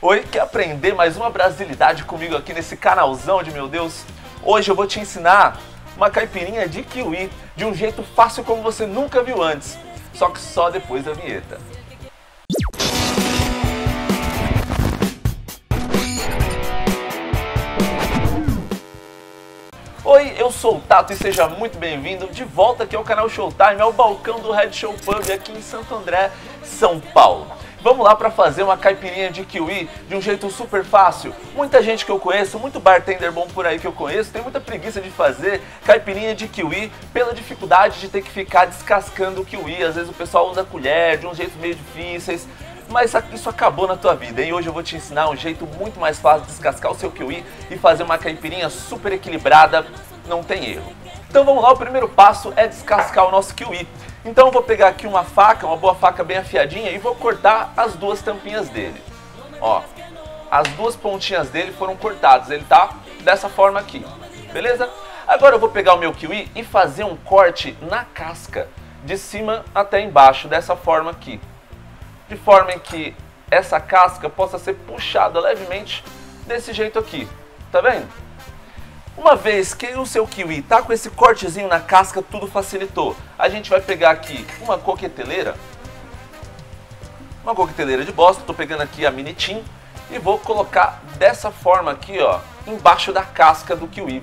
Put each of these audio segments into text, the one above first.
Oi, quer aprender mais uma brasilidade comigo aqui nesse canalzão de meu Deus? Hoje eu vou te ensinar uma caipirinha de kiwi de um jeito fácil como você nunca viu antes, só que só depois da vinheta. Oi, eu sou o Tato e seja muito bem-vindo de volta aqui ao canal Showtime, ao balcão do Red Show Pub aqui em Santo André, São Paulo. Vamos lá para fazer uma caipirinha de kiwi de um jeito super fácil. Muita gente que eu conheço, muito bartender bom por aí que eu conheço, tem muita preguiça de fazer caipirinha de kiwi pela dificuldade de ter que ficar descascando o kiwi. Às vezes o pessoal usa colher de um jeito meio difíceis. Mas isso acabou na tua vida e hoje eu vou te ensinar um jeito muito mais fácil de descascar o seu kiwi e fazer uma caipirinha super equilibrada, não tem erro. Então vamos lá, o primeiro passo é descascar o nosso kiwi. Então eu vou pegar aqui uma faca, uma boa faca bem afiadinha e vou cortar as duas tampinhas dele. Ó, as duas pontinhas dele foram cortadas, ele tá dessa forma aqui, beleza? Agora eu vou pegar o meu kiwi e fazer um corte na casca, de cima até embaixo, dessa forma aqui. De forma em que essa casca possa ser puxada levemente desse jeito aqui, tá vendo? Uma vez que o seu kiwi tá com esse cortezinho na casca, tudo facilitou. A gente vai pegar aqui uma coqueteleira, uma coqueteleira de bosta, tô pegando aqui a mini tin e vou colocar dessa forma aqui, ó, embaixo da casca do kiwi.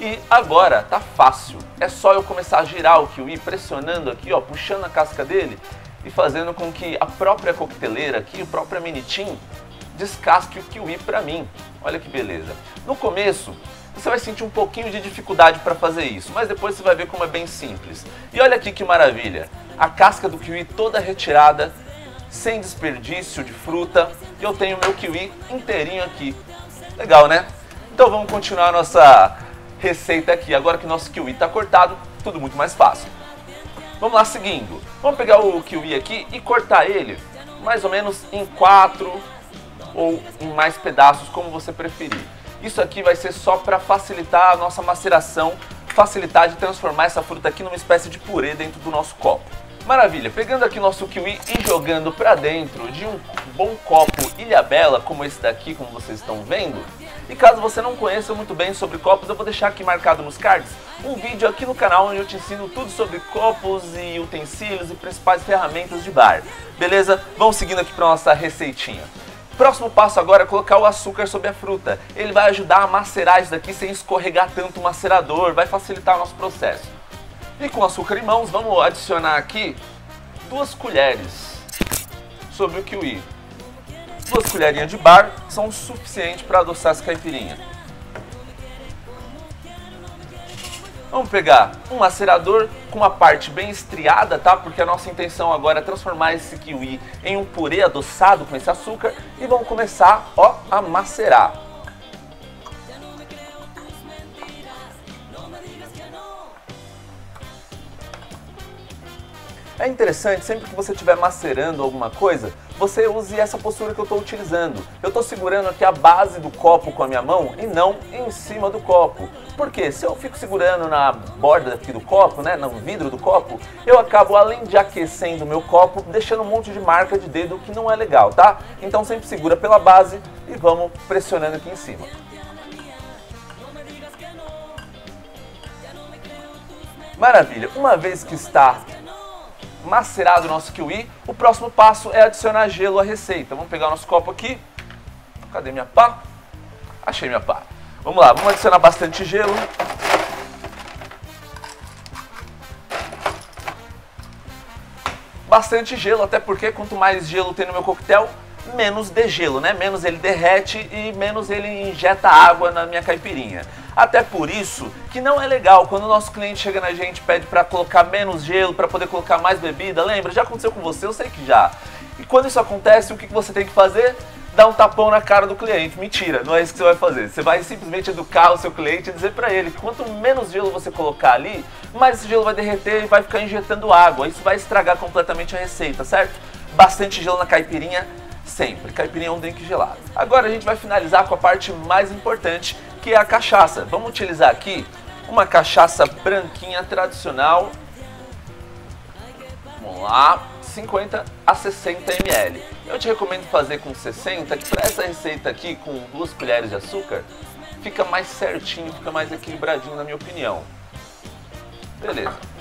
E agora tá fácil, é só eu começar a girar o kiwi, pressionando aqui, ó, puxando a casca dele e fazendo com que a própria coqueteleira aqui, o próprio mini tin, descasque o kiwi para mim. Olha que beleza. No começo, você vai sentir um pouquinho de dificuldade para fazer isso, mas depois você vai ver como é bem simples. E olha aqui que maravilha, a casca do kiwi toda retirada, sem desperdício de fruta, e eu tenho meu kiwi inteirinho aqui. Legal, né? Então vamos continuar nossa receita aqui. Agora que nosso kiwi está cortado, tudo muito mais fácil. Vamos lá, seguindo. Vamos pegar o kiwi aqui e cortar ele mais ou menos em quatro ou em mais pedaços, como você preferir. Isso aqui vai ser só para facilitar a nossa maceração, facilitar de transformar essa fruta aqui numa espécie de purê dentro do nosso copo. Maravilha, pegando aqui nosso kiwi e jogando para dentro de um bom copo Ilha Bela, como esse daqui, como vocês estão vendo. E caso você não conheça muito bem sobre copos, eu vou deixar aqui marcado nos cards um vídeo aqui no canal onde eu te ensino tudo sobre copos e utensílios e principais ferramentas de bar. Beleza? Vamos seguindo aqui para nossa receitinha. Próximo passo agora é colocar o açúcar sobre a fruta. Ele vai ajudar a macerar isso daqui sem escorregar tanto o macerador, vai facilitar o nosso processo. E com açúcar em mãos, vamos adicionar aqui duas colheres sobre o kiwi. Duas colherinhas de bar são o suficiente para adoçar essa caipirinha. Vamos pegar um macerador com uma parte bem estriada, tá? Porque a nossa intenção agora é transformar esse kiwi em um purê adoçado com esse açúcar e vamos começar, ó, a macerar. É interessante, sempre que você estiver macerando alguma coisa, você use essa postura que eu estou utilizando. Eu estou segurando aqui a base do copo com a minha mão e não em cima do copo. Porque se eu fico segurando na borda aqui do copo, né, no vidro do copo, eu acabo, além de aquecendo o meu copo, deixando um monte de marca de dedo que não é legal, tá? Então sempre segura pela base e vamos pressionando aqui em cima. Maravilha, uma vez que está macerado o nosso kiwi, o próximo passo é adicionar gelo à receita. Vamos pegar o nosso copo aqui. Cadê minha pá? Achei minha pá. Vamos lá, vamos adicionar bastante gelo. Bastante gelo, até porque quanto mais gelo tem no meu coquetel, menos degelo, né? Menos ele derrete e menos ele injeta água na minha caipirinha. Até por isso que não é legal quando o nosso cliente chega na gente pede para colocar menos gelo, para poder colocar mais bebida. Lembra? Já aconteceu com você? Eu sei que já. E quando isso acontece, o que você tem que fazer? Dar um tapão na cara do cliente. Mentira, não é isso que você vai fazer. Você vai simplesmente educar o seu cliente e dizer para ele que quanto menos gelo você colocar ali, mais esse gelo vai derreter e vai ficar injetando água. Isso vai estragar completamente a receita, certo? Bastante gelo na caipirinha sempre. Caipirinha é um drink gelado. Agora a gente vai finalizar com a parte mais importante, que é a cachaça. Vamos utilizar aqui uma cachaça branquinha tradicional. Vamos lá, 50 a 60 ml. Eu te recomendo fazer com 60, que para essa receita aqui, com duas colheres de açúcar, fica mais certinho, fica mais equilibradinho na minha opinião. Beleza.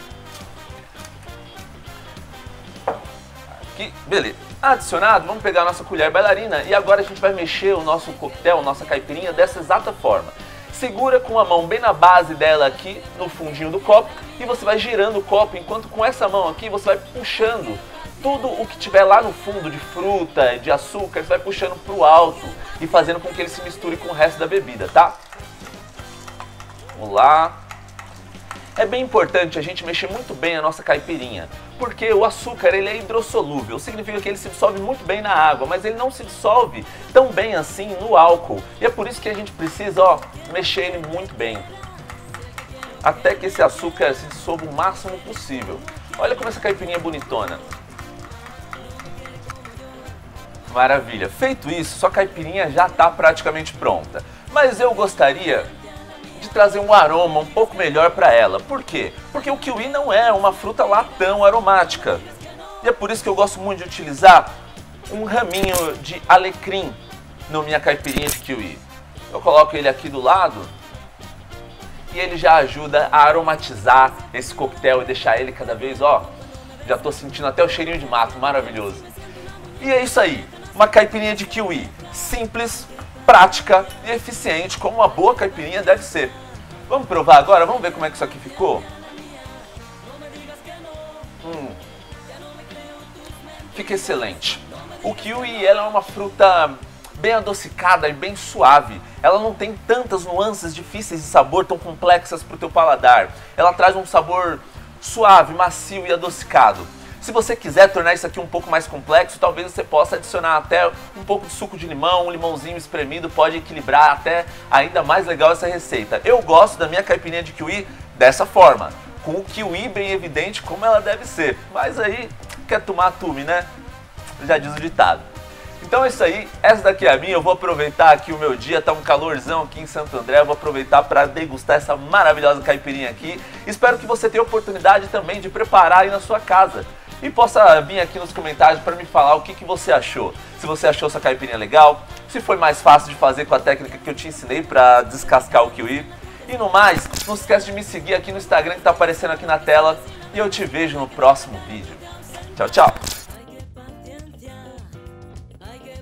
Aqui, beleza. Adicionado, vamos pegar a nossa colher bailarina e agora a gente vai mexer o nosso coquetel, nossa caipirinha dessa exata forma. Segura com a mão bem na base dela aqui, no fundinho do copo, e você vai girando o copo, enquanto com essa mão aqui você vai puxando tudo o que tiver lá no fundo de fruta, de açúcar, você vai puxando para o alto e fazendo com que ele se misture com o resto da bebida, tá? Vamos lá. É bem importante a gente mexer muito bem a nossa caipirinha, porque o açúcar ele é hidrossolúvel, significa que ele se dissolve muito bem na água, mas ele não se dissolve tão bem assim no álcool. E é por isso que a gente precisa, ó, mexer ele muito bem, até que esse açúcar se dissolva o máximo possível. Olha como essa caipirinha é bonitona. Maravilha. Feito isso, sua caipirinha já está praticamente pronta. Mas eu gostaria de trazer um aroma um pouco melhor para ela. Por quê? Porque o kiwi não é uma fruta lá tão aromática. E é por isso que eu gosto muito de utilizar um raminho de alecrim na minha caipirinha de kiwi. Eu coloco ele aqui do lado e ele já ajuda a aromatizar esse coquetel e deixar ele cada vez, ó, já estou sentindo até o cheirinho de mato, maravilhoso. E é isso aí, uma caipirinha de kiwi, simples, prática e eficiente, como uma boa caipirinha deve ser. Vamos provar agora? Vamos ver como é que isso aqui ficou? Hum. Fica excelente. O kiwi ela é uma fruta bem adocicada e bem suave. Ela não tem tantas nuances difíceis de sabor tão complexas para o teu paladar. Ela traz um sabor suave, macio e adocicado. Se você quiser tornar isso aqui um pouco mais complexo, talvez você possa adicionar até um pouco de suco de limão, um limãozinho espremido, pode equilibrar até ainda mais legal essa receita. Eu gosto da minha caipirinha de kiwi dessa forma, com o kiwi bem evidente como ela deve ser. Mas aí, quer tomar tume, né? Já diz o ditado. Então é isso aí, essa daqui é a minha, eu vou aproveitar aqui o meu dia, tá um calorzão aqui em Santo André, vou aproveitar para degustar essa maravilhosa caipirinha aqui. Espero que você tenha oportunidade também de preparar aí na sua casa e possa vir aqui nos comentários para me falar o que, que você achou. Se você achou essa caipirinha legal, se foi mais fácil de fazer com a técnica que eu te ensinei para descascar o kiwi. E no mais, não esquece de me seguir aqui no Instagram que está aparecendo aqui na tela e eu te vejo no próximo vídeo. Tchau, tchau!